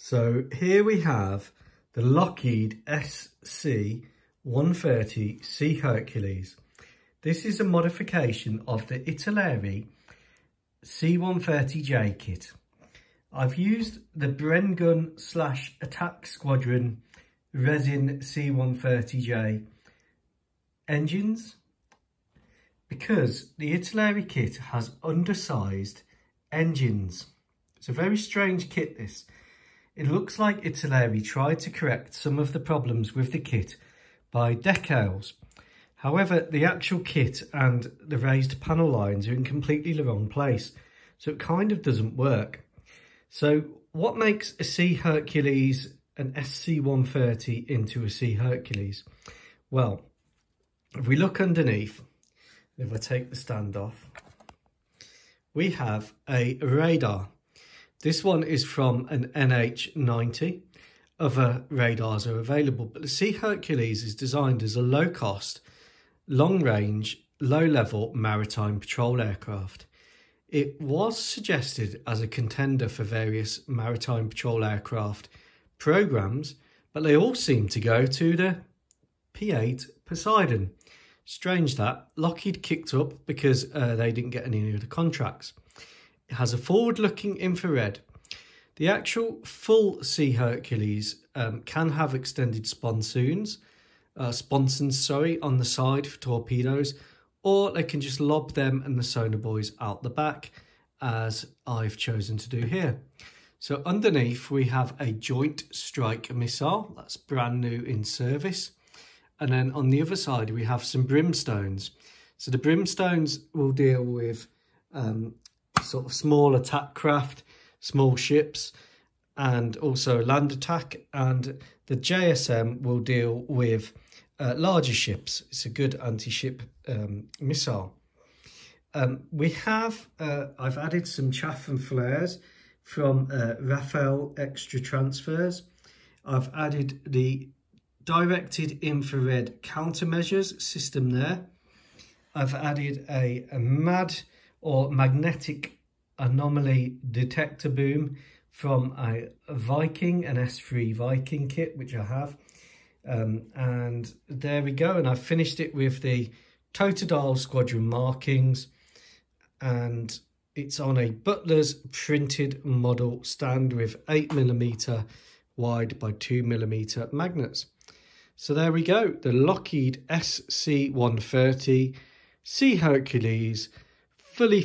So here we have the Lockheed SC-130 Sea Hercules. This is a modification of the Italeri C-130J kit. I've used the Brengun slash Attack Squadron resin C-130J engines because the Italeri kit has undersized engines. It's a very strange kit this. It looks like Italeri tried to correct some of the problems with the kit by decals. However, the actual kit and the raised panel lines are in completely the wrong place, so it kind of doesn't work. So what makes a Sea Hercules an SC-130 into a Sea Hercules? Well, if we look underneath, if I take the stand off, we have a radar this one is from an NH90. Other radars are available, but the Sea Hercules is designed as a low-cost, long-range, low-level maritime patrol aircraft. It was suggested as a contender for various maritime patrol aircraft programs, but they all seem to go to the P-8 Poseidon. Strange that. Lockheed kicked up because uh, they didn't get any of the contracts. Has a forward-looking infrared. The actual full Sea Hercules um, can have extended sponsoons, uh, sponsons, sorry, on the side for torpedoes, or they can just lob them and the sonar buoys out the back, as I've chosen to do here. So underneath we have a Joint Strike missile, that's brand new in service. And then on the other side we have some brimstones. So the brimstones will deal with um, sort of small attack craft, small ships, and also land attack. And the JSM will deal with uh, larger ships. It's a good anti-ship um, missile. Um, we have, uh, I've added some chaff and flares from uh, Rafael Extra Transfers. I've added the directed infrared countermeasures system there. I've added a, a MAD or magnetic anomaly detector boom from a Viking, an S3 Viking kit, which I have. Um, and there we go. And I've finished it with the Totodile Squadron markings. And it's on a Butler's printed model stand with 8mm wide by 2mm magnets. So there we go. The Lockheed SC-130 Sea Hercules fully